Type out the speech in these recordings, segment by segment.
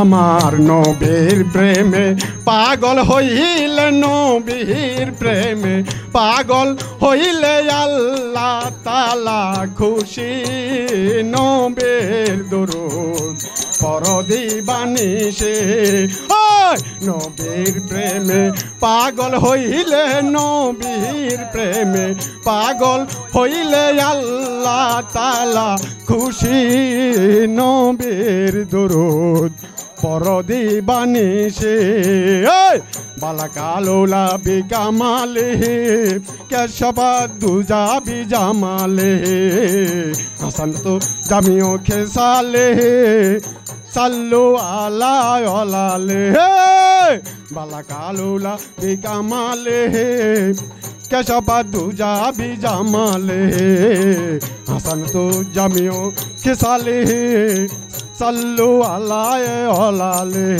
আমার নবীর প্রেমে পাগল হইলে নবীর প্রেমে পাগল হইলে আল্লাহ তালা খুশি, নবীর দুরুদ পরদিবানি সে। ওই নবীর প্রেমে পাগল হইলে নবীর প্রেমে পাগল হইলে আল্লাহ তালা খুশি, নবীর দুরুদ পরদিবানি সে। ওই বালাকালোলা বিকামালে কেশবাদ দুজা বিজামালে হাসান তো জামিও খেসালে, সাল্লু আলা অলালে। বালাকালোলা বিকামালে কেশবাদ দুজা বিজামালে হাসান তো জামিও খেসালে সাল্লু আলায় অলালে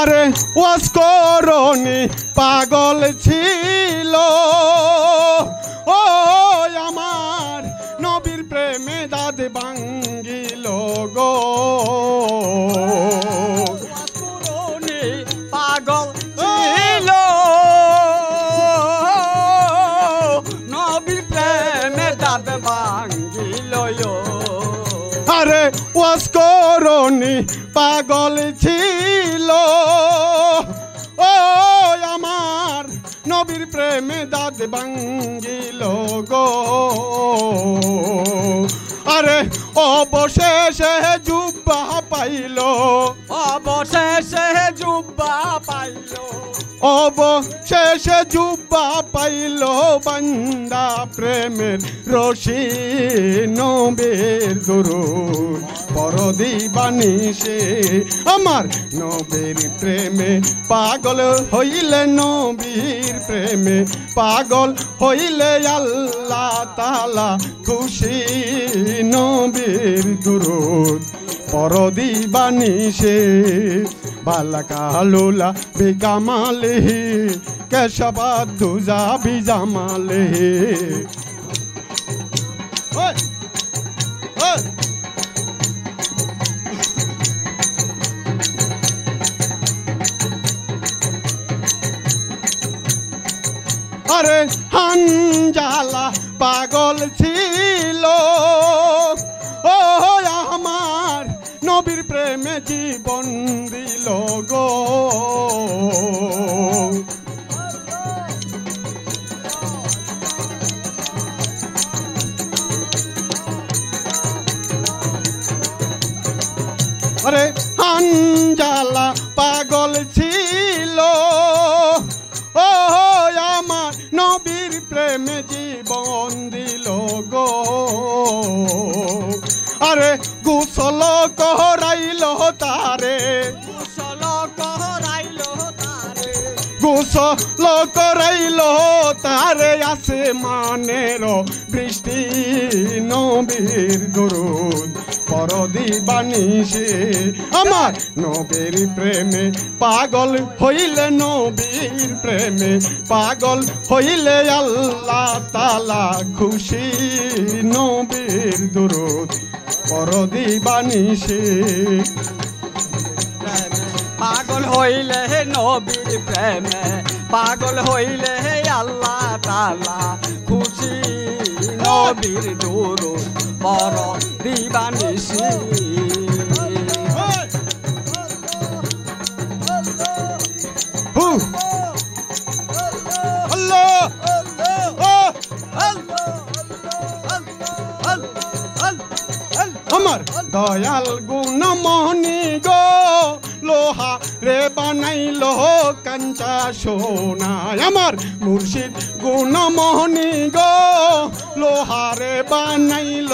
আরে ওয়াস করনি, পাগল ছিল। ও বাঙ্গিল গো আরে অবশেষে জুব্বা পাইল। অবশেষে জুব্বা অবশেষে জুব্বা পাইল বান্দা প্রেমের রশি নবের দুরু পরদিবানি সে আমার নবীর প্রেমে পাগল হইলে নবীর প্রেমে পাগল হইলে আল্লাহ তালা খুশি নবীর দুরুদ। পরদিবানি সে বালাকালোলা বিকামালে কেশবাদ দুজা বিজামালে ওই, ওই। আরে গোসল করাইল তারে আসে মানের বৃষ্টি নবীর দরুদ। পরদিবানি সে আমার নবীর প্রেমে পাগল হইলে নবীর প্রেমে পাগল হইলে আল্লাহ তালা খুশি নবীর দরুদ। পরদিবানি সে প্রেমে পাগল হইলে হে নবীর প্রেমে, পাগল হইলে হে আল্লাহ তালা খুশি নবীর দূর বড় দিবানিসি দয়াল গুণমণি গো। লোহা রে বানাইল কাঞ্চা সোনা। আমার মুর্শিদ গুণমণি গো। লোহা রে বানাইল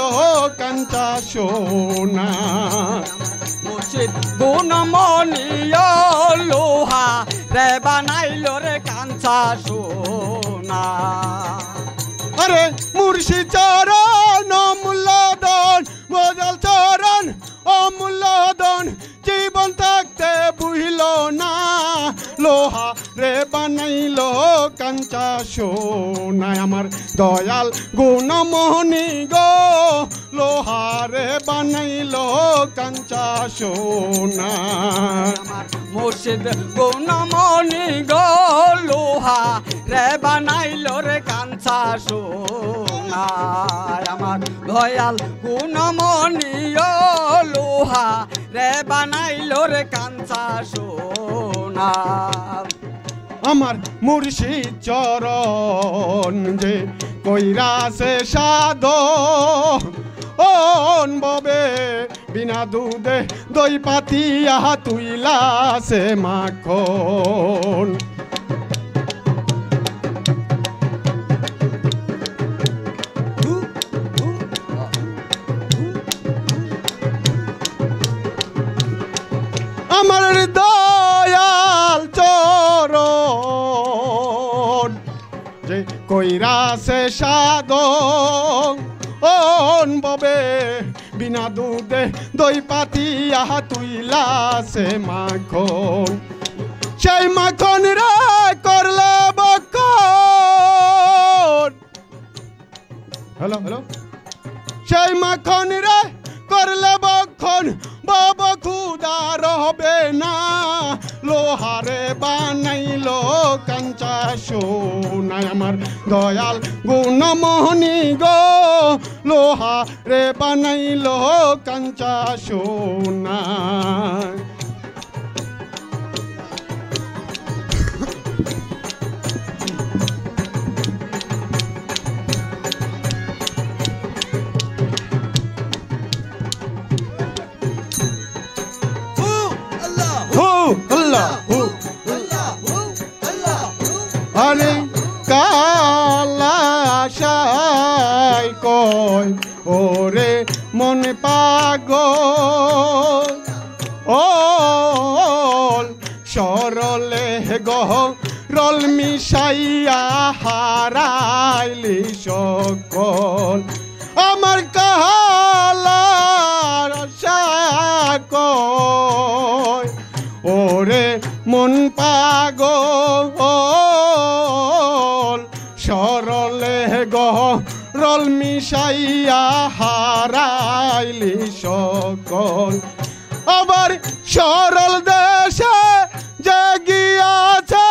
কাঞ্চা সোনা। মুর্শিদ গুণমণিয় লোহা রে বানাইল রে কাঞ্চা সোনা। আরে মুর্শি চরণ অমূল্যদন বদল চরণ। দয়াল গুণমোহনী গো, লোহারে বানাইলো কাঞ্চা সোনা। মুর্শিদ গুণমণি গো লোহা রে বানাইলো রে কাঞ্চা সোনার আমার দয়াল গুণমণি ও লোহা রে বানাইলো রে কাঞ্চা সোনার আমার মুর্শিদ চরণ যে কইরাছে সাধ। ওন ববে বিনা দুধে দই পাতিয়া তুইলাছে মাখন। আমার দয়াল কইরাছে সাদ ওন ববে বিনা দুধে দই পাতিয়া তুইলাছে মাখন। সেই মাখন রে করলে বকন হ্যালো হ্যালো। সেই মাখন রে করলে বক্ষণ বাবা খুদা রবে না। লোহারে বানাইলো কাঞ্চা সোনা। আমার দয়াল গুণমোহনি গো, লোহারে বানাইল কাঞ্চা সোনায় আল্লাহ আরে কালাশাই কয় ওরে মন পাগ ওল সরলে গহ রল মিশাইয়া হারাইলি সকল সকল। আবার সরল দেশে জাগিয়াছে।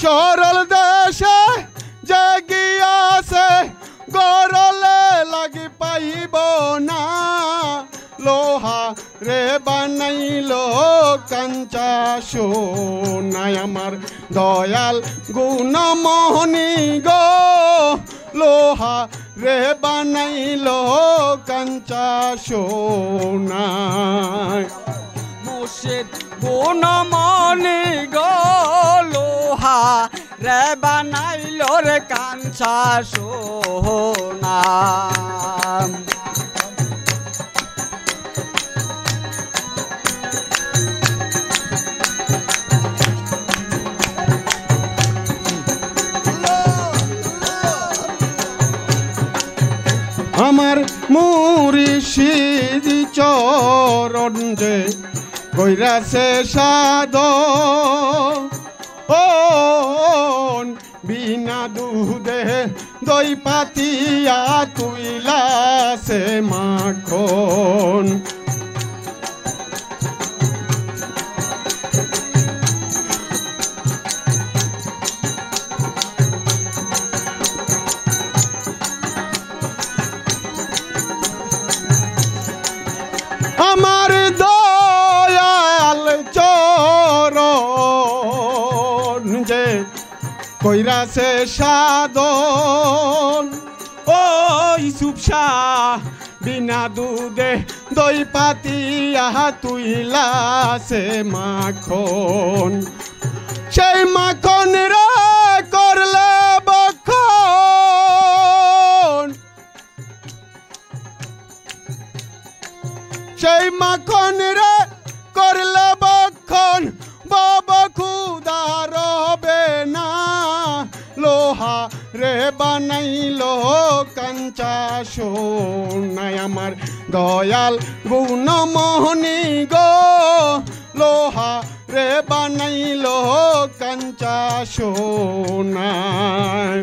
সরল বানাইলো কাঞ্চা সোনায় আমার দয়াল গুণমোহনী গো লোহা রে বানাইলো কাঞ্চা সোনায় মুর্শিদ গুণমণি গো, লোহা রে বানাইলো রে কাঞ্চা সোনা সে কইরাছে সাদ। বিনা দুধে দই পাতিয়া তুইলাছে মাখন। কইরাছে সাধন ও ইসুপসা বিনা দুধে দই পাতিয়া তুইলাছে মাখন। সেই মাখন রে করলে বখন। সেই মাখন রে করলে বক্ষণ বাবা বানাইলো কাঞ্চা সোনায় আমার দয়াল গুণমোহনী গো। লোহা রে বানাইল কাঞ্চা সোনায়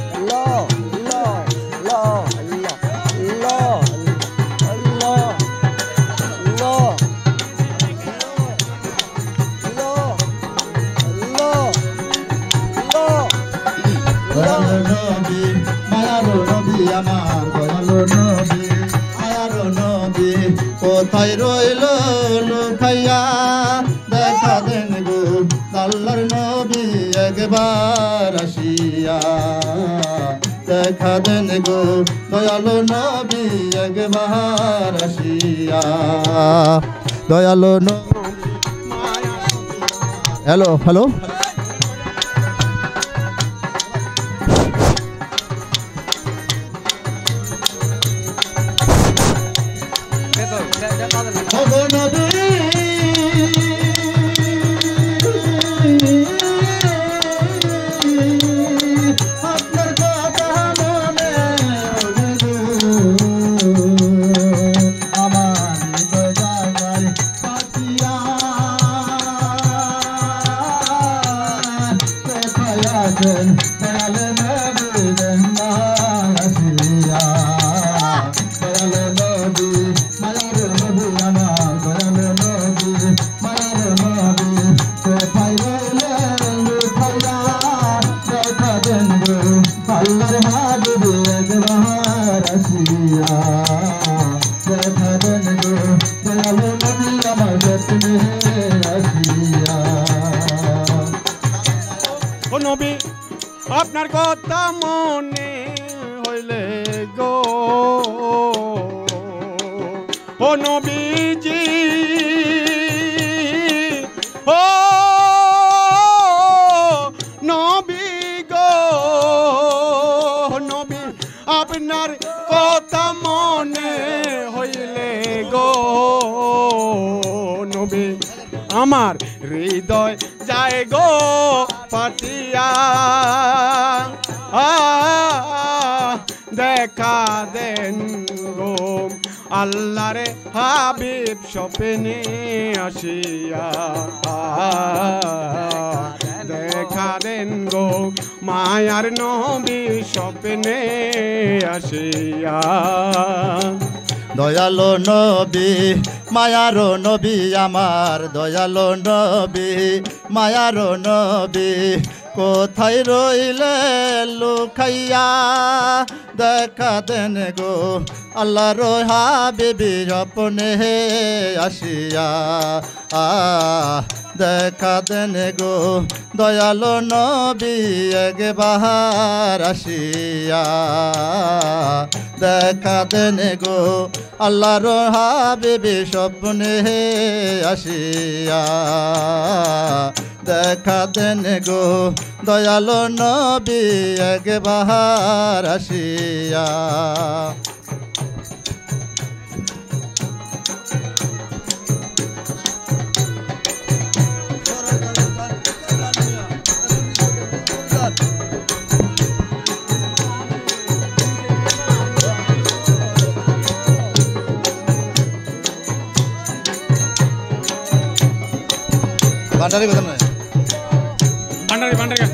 একবার আসিয়া দেখা দেন গো দয়ালো নবী একবার আসিয়া। দয়ালো হ্যালো হ্যালো Jonathan আসিয়া। দেখা দেন গো মায়ার নবী স্বপ্নে আসিয়া। দয়ালো নবী, মায়ার নবী, আমার দয়ালো নবী, মায়ার নবী কোথায় রইলে লুখাইয়া দেখা দেন গো আল্লাহ রোহা বেবি বিবি হে আসিয়া। আ দেখা দেন গো। দয়ালো নবী একবার আসিয়া দেখা দেন গো। আল্লাহর হাবিবি স্বপ্নে আসিয়া দেখা দেন গো। দয়ালো নবী একবার আসিয়া ভান্ডারি কথা নয় ভান্ডারি ভান্ডারি গান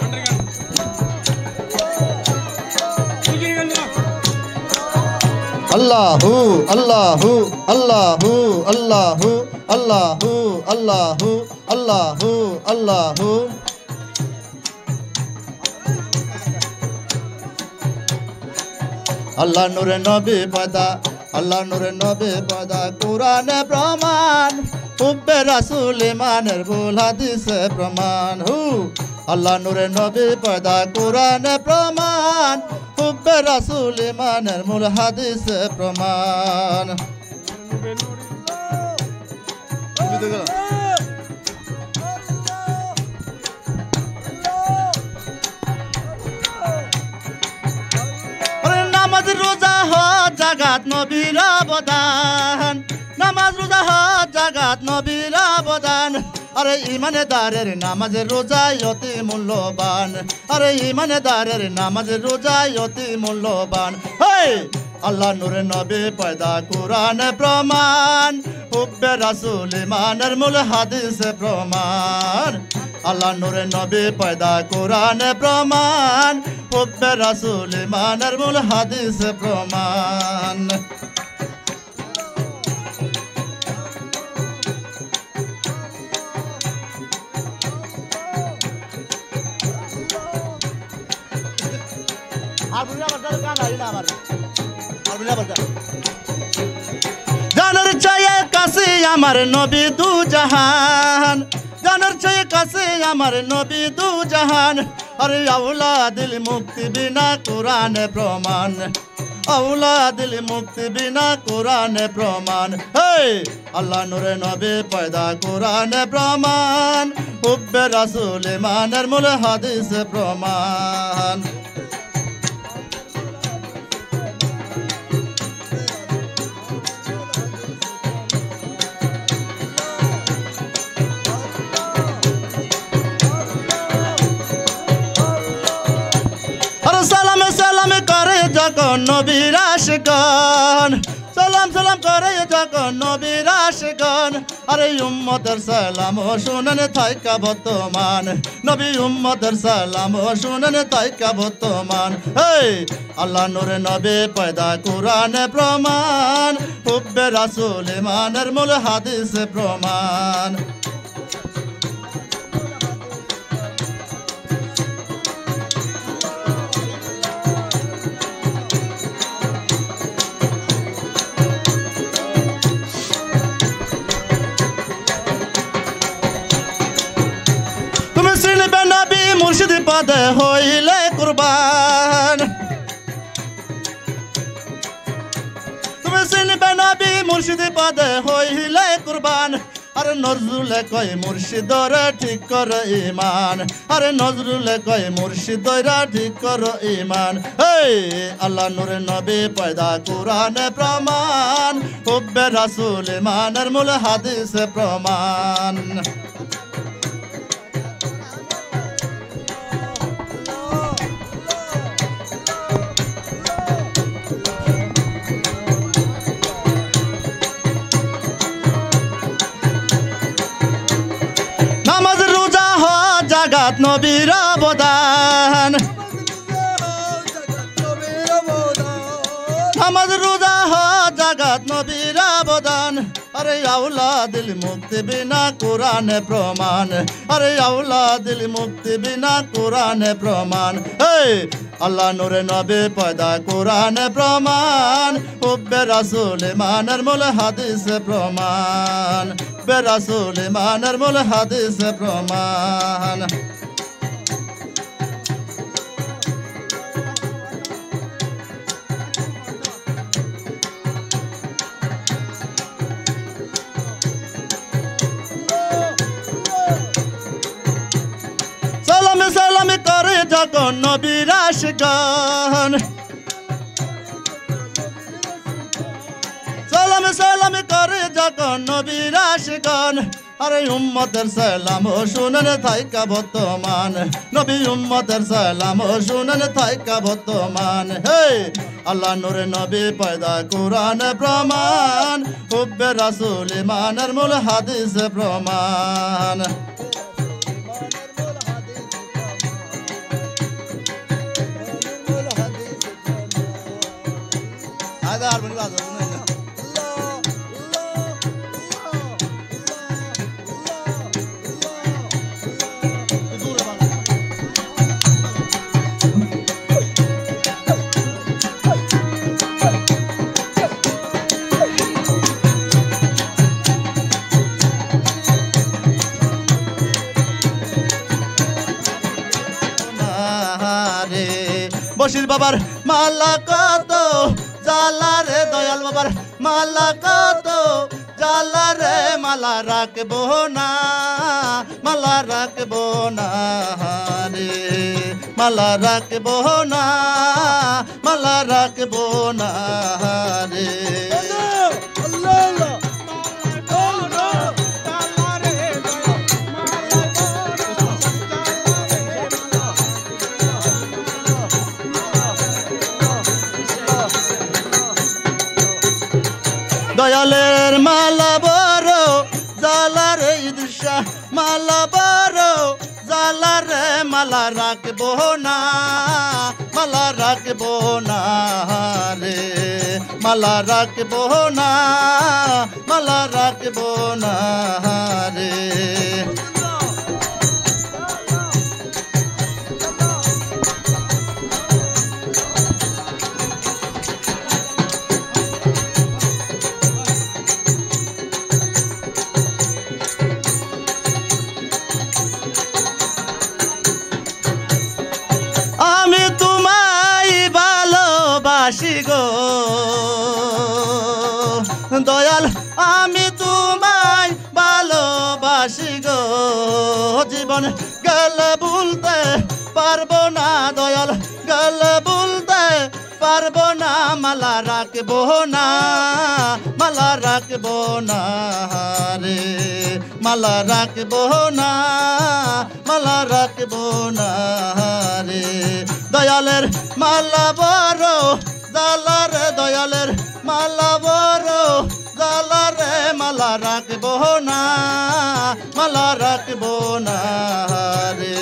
ভান্ডারি গান এগিয়ে গেল না। আল্লাহু আল্লাহু আল্লাহু আল্লাহু আল্লাহু আল্লাহু আল্লাহু আল্লাহু আল্লাহ নূরে নবী পয়দা আল্লাহ নূরে নবী পয়দা কোরআনে প্রমাণ হুব্বে রাসূল ইমানের ভুল হাদিসে প্রমাণ। হু, আল্লাহ নূরে নবী পয়দা কোরআনে প্রমাণ। হুব্বে রাসূল ইমানের মূল হাদিসে প্রমাণ। নামাজ রোজা হজ জাগাত নবীর অবদান। নামাজ রোজা হজ জাগাত নবীর অবদান। আরে ইমানেদারের নামাজের রোজাই অতি মূল্যবান। আরে ইমানেদারের নামাজের রোজাই অতি মূল্যবান। হেই! আল্লাহ নূরে নবী পয়দা কোরআন প্রমাণ। হুব্বে রাসূল ইমানের মূল হাদিস প্রমাণ। আল্লাহ নূরে নবী পয়দা কোরআন প্রমাণ। হুব্বে রাসূল ইমানের মূল হাদিস প্রমাণ। জানার চায়ে কাছে আমার নবী দু জাহান। জানার চায়ে কাছে আমার নবী দু জাহান। আরে আউলা দিল মুক্তি বিনা কোরআনে প্রমাণ। আউলা দিল মুক্তি বিনা কোরআনে প্রমাণ। হে আল্লাহ নূরে নবী পয়দা কোরআনে প্রমাণ। হুব্বে রাসূল ইমানের মূল হাদিস প্রমাণ। সালামে করে যখন নবীর আশিকান। সালাম সালাম করে যখন নবীর আশিকান। আরে উম্মতের সালাম ও শুনেন থাইকা বর্তমান। নবী উম্মতের সালাম ও শুনেন থাইকা বর্তমান। এই, আল্লাহ নূরে নবী পয়দা কোরআনে প্রমাণ। হুব্বে রাসূল ইমানের মূল হাদিস প্রমাণ। মুর্শিদ পদে হইলে কুরবান। তুমি চিনবে নবী মুর্শিদ পদে হইলে কুরবান। আরে নজরুলে কয় মুর্শিদরে ঠিক কর ইমান আরে নজরুলে কয় মুর্শিদরা ঠিক কর ইমান এই আল্লাহ নূরে নবী পয়দা কোরআনে প্রমাণ। হুব্বে রাসূল ইমানের মূল হাদিসে প্রমাণ। জাগাত নবীর অবদান। নামাজ রোজা হ জাগাত নবীর অবদান। আরে আউলা দিল মুক্তি বিনা কোরআনে প্রমাণ। আরে আউলা দিল মুক্তি বিনা কোরআনে প্রমাণ। এই, আল্লাহ নূরে নবী পয়দা কোরআনে প্রমাণ। হুব্বে রাসূল ইমানের মূল হাদিস প্রমাণ। বে রাসূল ইমানের মূল হাদিস প্রমাণ। যখন নবীর আশিকান সালামে সালামে করে যখন নবীর আশিকান আরে উম্মতের সালাম শুনেন থাইকা বর্তমান। নবী উম্মতের সালাম শুনেন থাইকা বর্তমান। হে আল্লাহ নূরে নবী পয়দা কোরআন প্রমাণ। হুব্বে রাসূল ইমানের মূল হাদিস প্রমাণ। লাগে আর মনে বাজার না বসির বাবার মালা কত জালা রে দয়াল বাবার মালা কত? জালা রে মালা রাখব না, মালা রাখব না রে। মালা রাখব না, মালা রাখব না রে। রাখব না মালা রাখব না রে মালা রাখব না মালা রাখব না রে রাখব না, মালা রাখব না রে মালা রাখব না, মালা রাখব না রে দয়ালের মালা বড়, দালার দয়ালের মালা বড়, দালারে মালা রাখব না, মালা রাখব না রে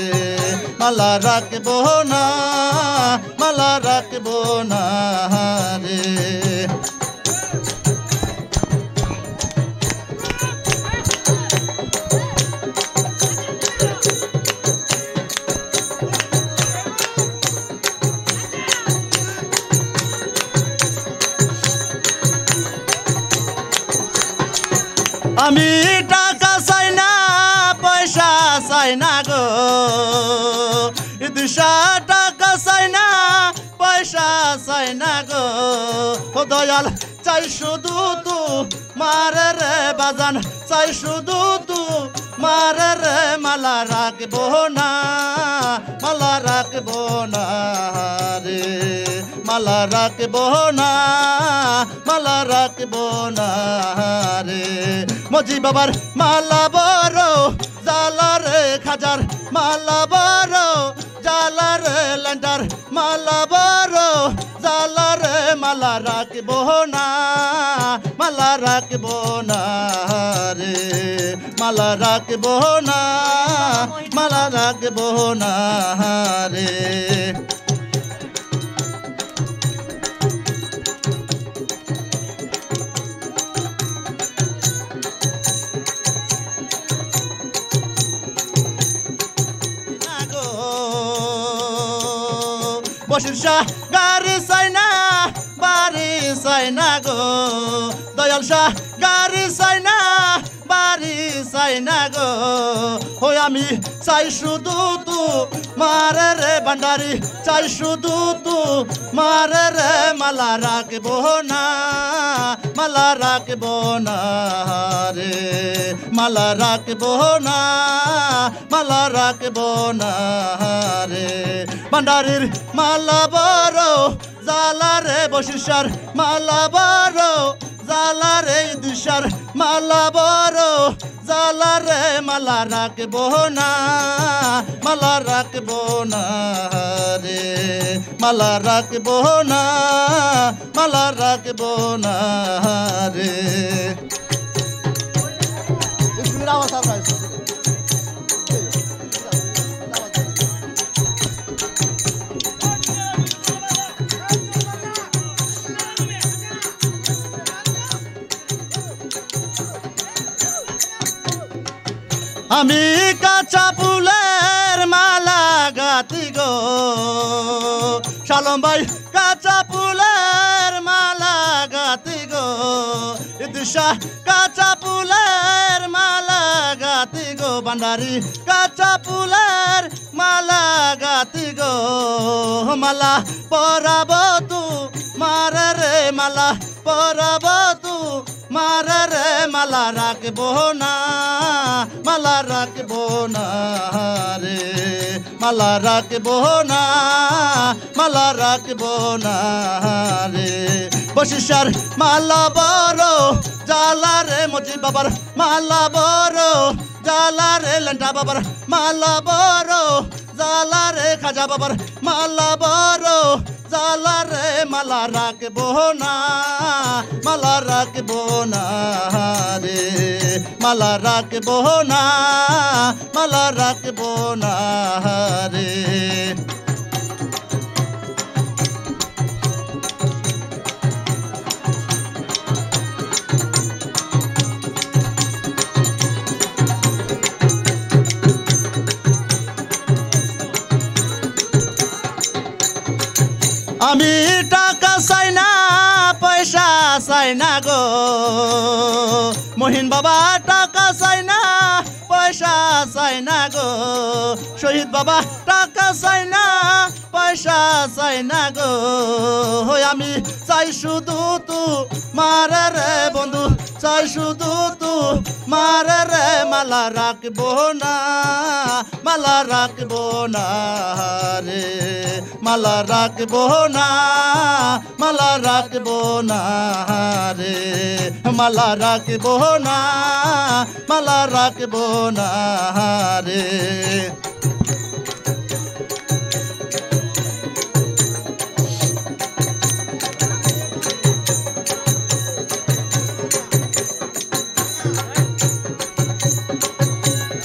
মালা রাখব না মালা রাখব না রে। আমি টাকা চাই না পয়সা চাই না গো। দুশা ও দয়াল, চাই শুধু তু, মারে রে বাজান, চাই শুধু তু, মারে রে মালা রাখব না, মালা রাখব না রে, মালা রাখব না, মালা রাখব না রে। মজি বাবার মালা বড়, জালা রে খাজার মালা বড়, জালা রে ল্যান্ডার মালা বড়। রাখব না, মালা রাখব না রে। মালা রাখব না, মালা রাখব না রে। না গো চাই না গো। দয়াল শাহ, গাড়ি চাই না বাড়ি চাই না গো। হই আমি চাই শুধু তু, মারে রে ভান্ডারি। চাই শুধু তু, মারে রে মালা রাখব না, মালা রাখব না রে। মালা রাখব না, মালা রাখব না রে। ভান্ডারির মালা বড় জালা রে বশিসার মালা বড় জালা রে দুসার, মালা বড় জালা রে মালা রাখব না, মালা রাখব না রে, মালা রাখব না, মালা রাখব না রে। আমি কাঁচা ফুলের মালা গাতি গো। শালম ভাই, কাঁচা ফুলের মালা গাতি গো। দিশা কাঁচা ফুলের মালা গাতি গো। বান্ডারি কাঁচা ফুলের মালা গাতি গো। মালা পরাব তু, মারে মালা পরাব তু, মারে মালা রাখব না, মালা রাখব না রে। মালা রাখব না, মালা রাখব না রে। বশিষ্যার মালা বড় জালা রে মজি বাবার মালা বড় জালা রে লেন্টা বাবার মালা বড় জালা রে খাজা বাবার মালা বড়। জালা রে মালা রাখব না, মালা রাখব না রে। মালা রাখব না, মালা রাখব না রে। আমি টাকা চাই না, পয়সা চাই না গো। মহিন বাবা, টাকা চাই না, পয়সা চাই না গো। শহীদ বাবা, টাকা চাই না, পয়সা চাই না গো। আমি চাই শুধু তু মারে রে বন্ধু, চাই শুধু তু। মারে রে, মালা রাখব না, মালা রাখব না রে। মালা রাখব না, মালা রাখব না রে। মালা রাখব না, মালা রাখব না রে।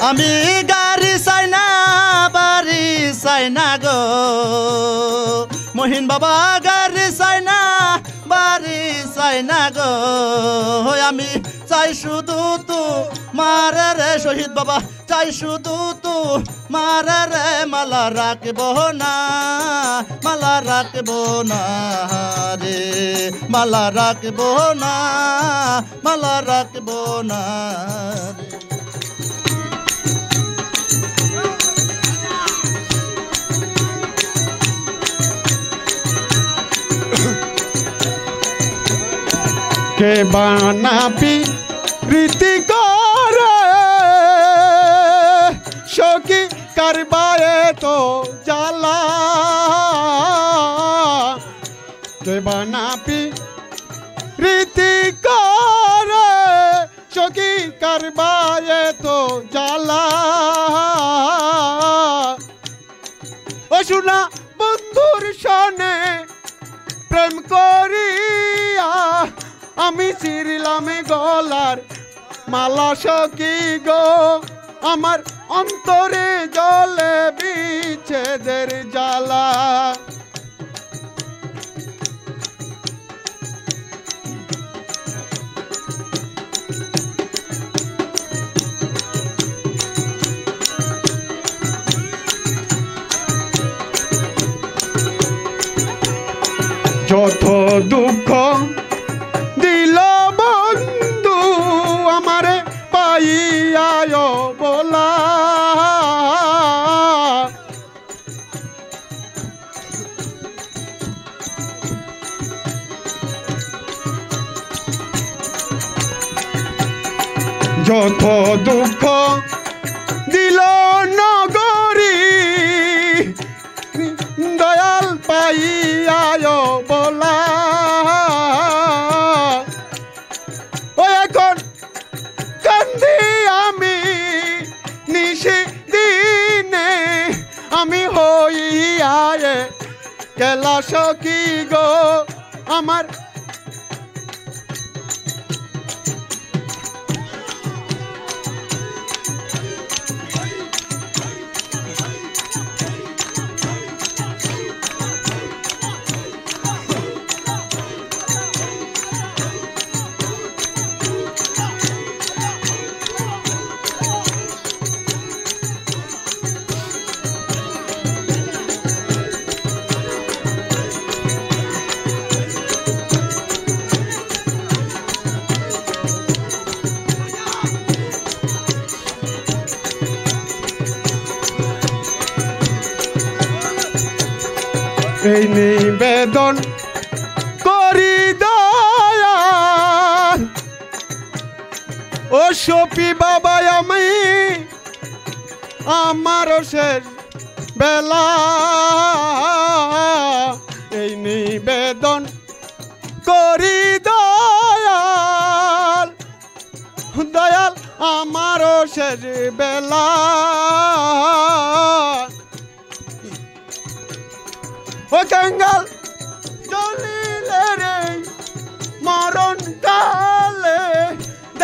আমি গাড়ি চাই না, বাড়ি চাই না গো। মহিন বাবা, গাড়ি চাই না, বাড়ি চাই না গো। আমি চাই শুধু তু মারে রে শহীদ বাবা, চাই শুধু তু মারে রে মালা রাখব না, মালা রাখব না রে। মালা রাখব না, মালা রাখব না রে। কে বানাবি রীতি করে। সখী কারবায়ে তো জ্বালা। কে বানাবি রীতি করে। সখী কারবায়ে তো জ্বালা। ও শোনা, বন্ধুর সনে প্রেম করিয়া আমি চিরিলামে গলার মালা সকি গো। আমার অন্তরে জলে বিচ্ছেদের জ্বালা। যত দুঃখ কেলা সখী গো আমার নিবেদন করি দয়া ও সপি বাবা, আমি আমার শেষ বেলা। এই নিবেদন করি দয়াল। দয়াল আমারও শেষ বেলা। ও জঙ্গল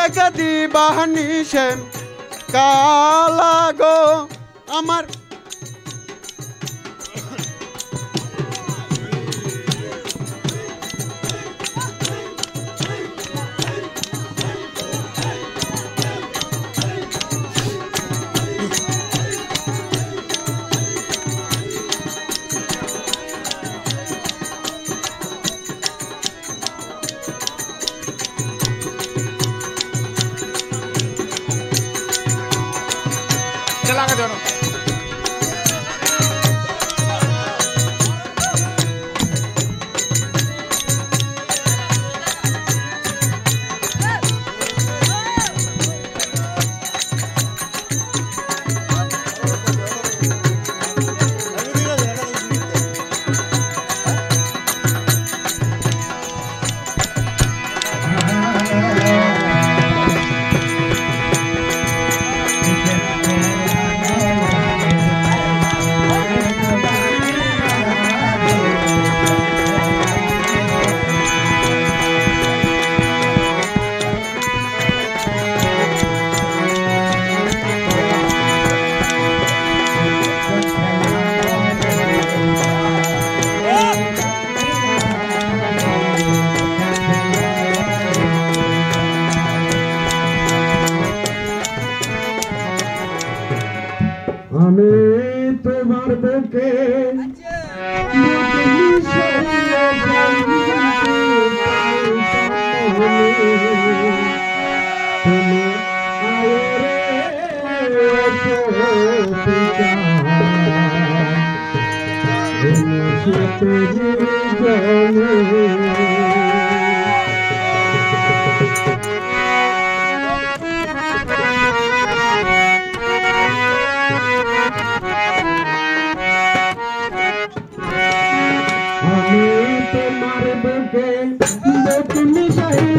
দেখা দিবাহানি সে কালা গো আমার বুকে বুক মিশাইলে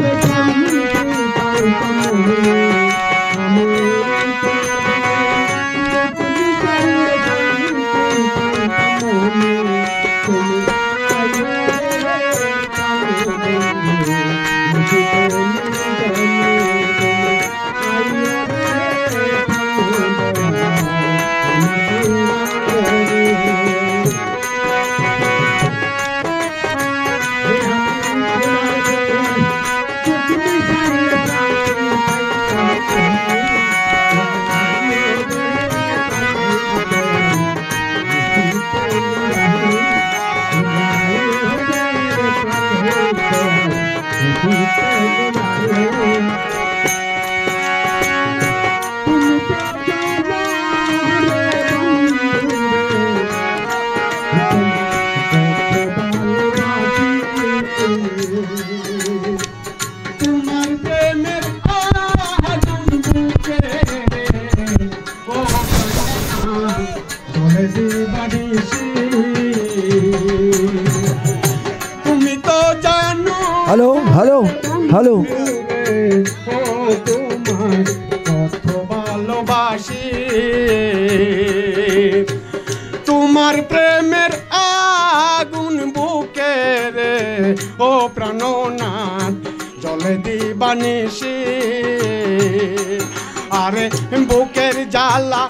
হ্যালো হ্যালো হ্যালো। ভালোবাসি তোমার প্রেমের আগুন বুকে রে ও প্রাণনাথ জলে দিবানিসি আরে বুকের জ্বালা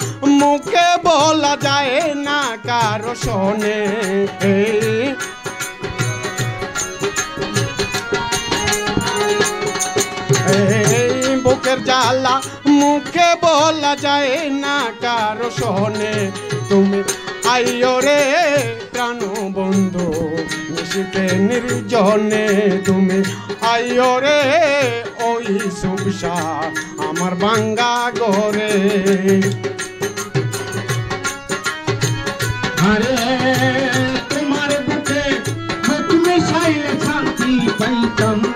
যায় না কারও শোনে। বুকের জ্বালা মুখে বলা যায় না কারও শোনে। তুমি আইও রে প্রাণ বন্ধু নিশিতে নির্জনে। তুমি আইও রে ওই সুবসা আমার বাঙ্গা গরে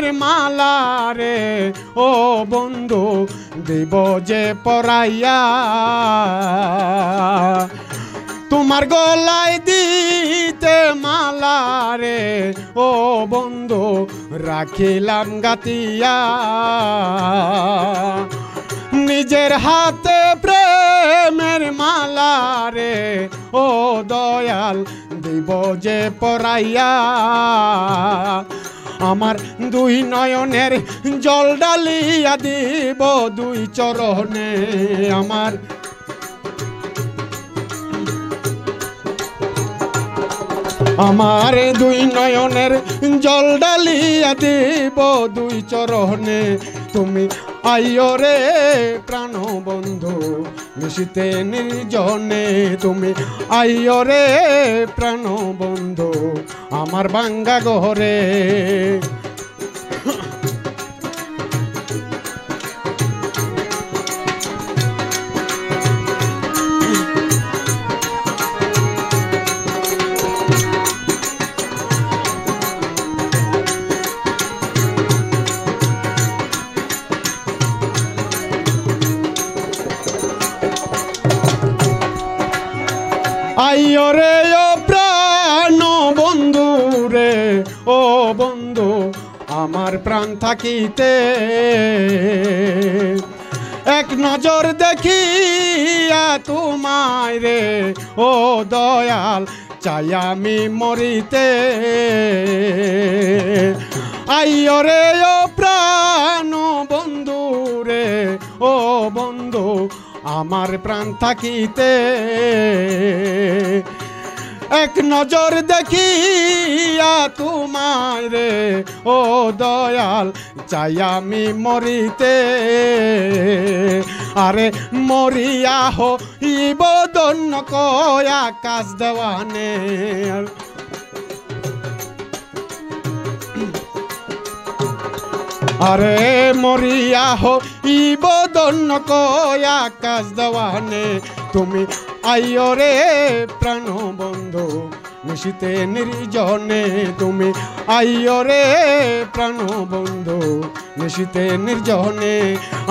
প্রেমের মালা রে, ও বন্ধু, দিব যে পরাইয়া। তোমার গলায় দিতে মালা রে, ও বন্ধু, রাখিলাম গাতিয়া। নিজের হাতে প্রেমের মালা রে, ও দয়াল, দিব যে পরাইয়া। আমার দুই নয়নের জল ডালিয়া দিব দুই চরণে আমার আমার দুই নয়নের জল ডালিয়া দিব, দুই চরণে। তুমি আইও রে প্রাণ বন্ধু মিশিতে নির্জনে। তুমি আইও রে প্রাণ বন্ধু আমার বাঙ্গা ঘরে থাকিতে এক নজর দেখিয়া তোমায় রে, ও দয়াল, চাই আমি মরিতে। আইও রে, ও প্রাণ বন্ধু রে, ও বন্ধু, আমার প্রাণ থাকিতে। এক নজর দেখিয়া তোমায় রে, ও দয়াল, চাই আমি মরিতে। আরে মরিয়া হো ইবদন্য কয়া কাজ দেওয়ানে। আরে মরিয়া হো ইবদন্য কয়া কাজ দেওয়ানে। তুমি আইও রে প্রাণ বন্ধু, নিশিতে নির্জনে তুমি আইও রে প্রাণ বন্ধু, নিশিতে নির্জনে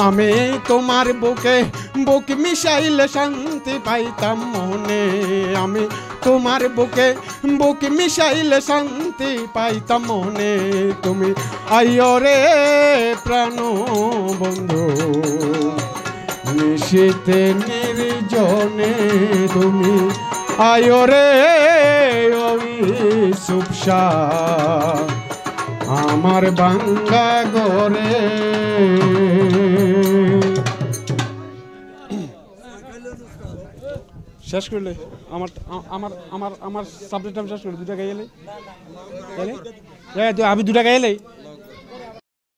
আমি তোমার বুকে বুক মিশাইলে শান্তি পাইতাম মনে, আমি তোমার বুকে বুক মিশাইলে শান্তি পাইতাম মনে, তুমি আইও রে প্রাণ বন্ধু। নিশিতে নির্জনে তুমি। আয়ো রে ওই সুপসা আমার বাঙ্গা গরে শেষ করলে? আমার আমার আমার আমার সাবজেক্ট আমি শেষ করলে? দুটা গাইলে? আমি দুটা গাইলেই